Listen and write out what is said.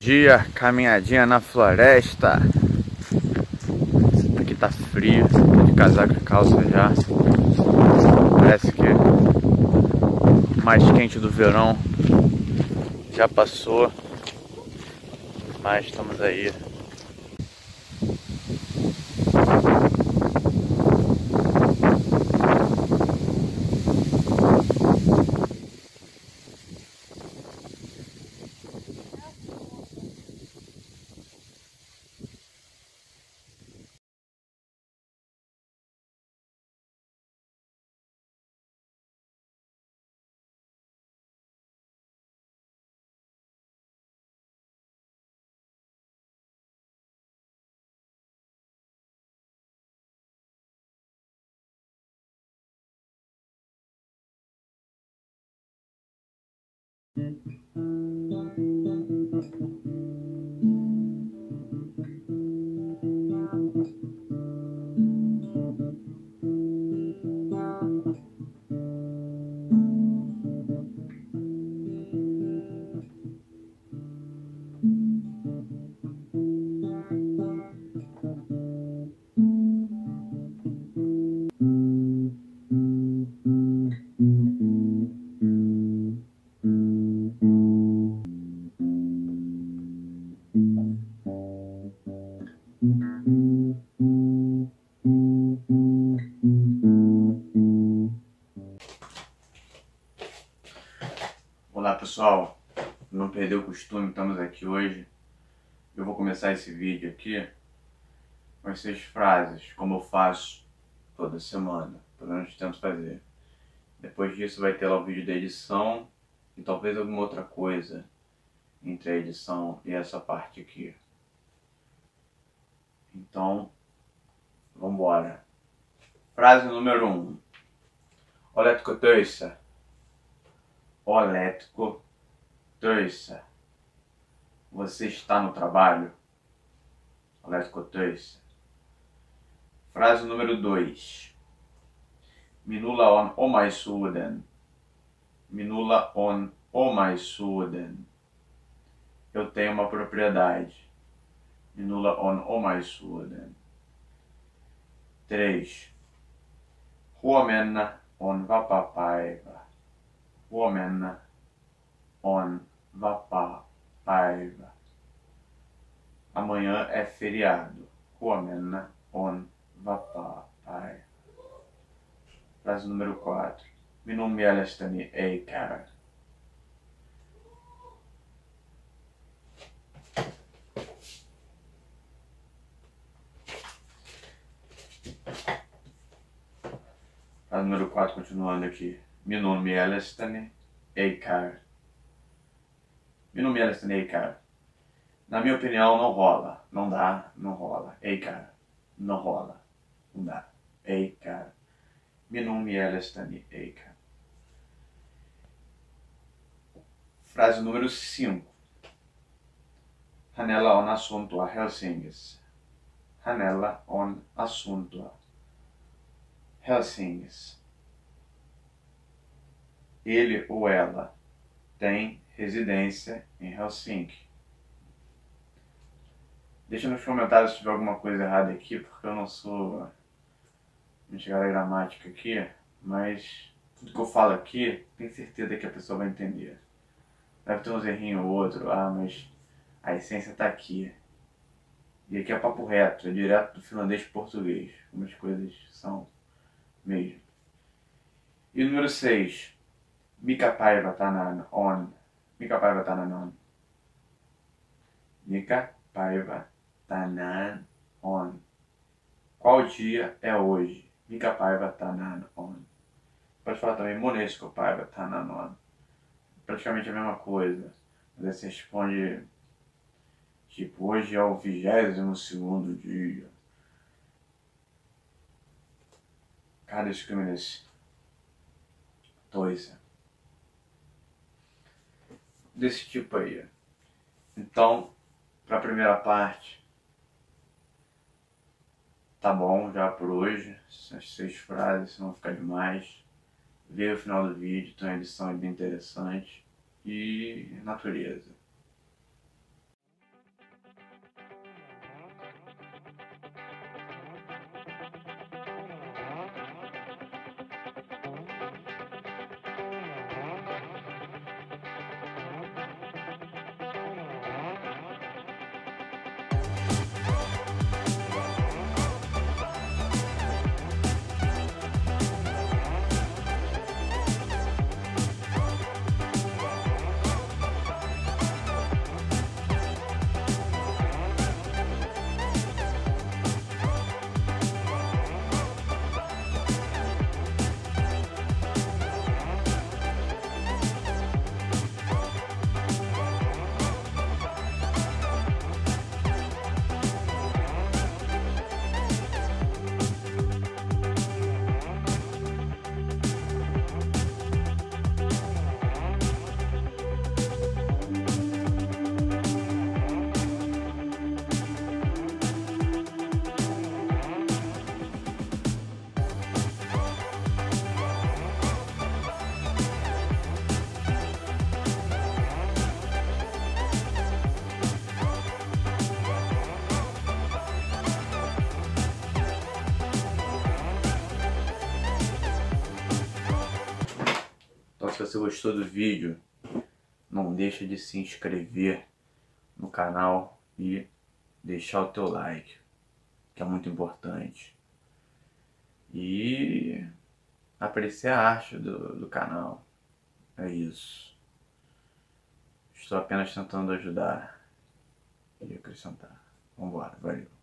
Dia, caminhadinha na floresta. Aqui tá frio, tô de casaco e calça já. Parece que o mais quente do verão já passou. Mas estamos aí Thank you. Olá pessoal, não perdeu o costume, estamos aqui hoje. Eu vou começar esse vídeo aqui com essas frases, como eu faço toda semana, pelo menos tento fazer. Depois disso vai ter lá o vídeo da edição e talvez alguma outra coisa entre a edição e essa parte aqui. Então, vamos embora. Frase número 1. Um. Oletko. Oletko töissä. Você está no trabalho? Oletko töissä. Frase número 2. Minulla on omaisuuden. Minulla on omaisuuden. Eu tenho uma propriedade. Minulla on omaisuuden. 3. Huomenna on vapaa-päivä. Huomenna on vapaa-päivä. Amanhã é feriado. Huomenna on vapaa-päivä. Frase número 4. Minun mielestäni ei. Frase número 4, continuando aqui. Minun mielestäni ei käy. Minun mielestäni ei käy. Na minha opinião, não rola. Não dá, não rola. Ei käy. Não rola. Não dá. Ei käy. Minun mielestäni ei käy. Frase número 5. Hänellä on asuntoa Helsingissä. Hänellä on asuntoa Helsingissä. Ele ou ela tem residência em Helsinki. Deixa nos comentários se tiver alguma coisa errada aqui, porque eu não sou muito chegada gramática aqui, mas tudo que eu falo aqui, tenho certeza que a pessoa vai entender. Deve ter uns errinhos ou outro, ah, mas a essência está aqui. E aqui é papo reto, é direto do finlandês para português, como as coisas são mesmo. E número 6. Mikä päivä tänään on? Mikä päivä tänään on? Mikä päivä tänään on? Qual dia é hoje? Mikä päivä tänään on? Pode falar também monesco päivä tänään on. Praticamente a mesma coisa. Mas aí você responde tipo, hoje é o vigésimo segundo dia. Kādas câmeras? Dois. Desse tipo aí. Então, para a primeira parte, tá bom já por hoje. Essas seis frases, se não ficar demais. ver o final do vídeo, tem uma edição bem interessante. E natureza. Se você gostou do vídeo, não deixa de se inscrever no canal e deixar o teu like, que é muito importante. E apreciar a arte do, do canal. É isso. Estou apenas tentando ajudar e acrescentar. Vambora, valeu.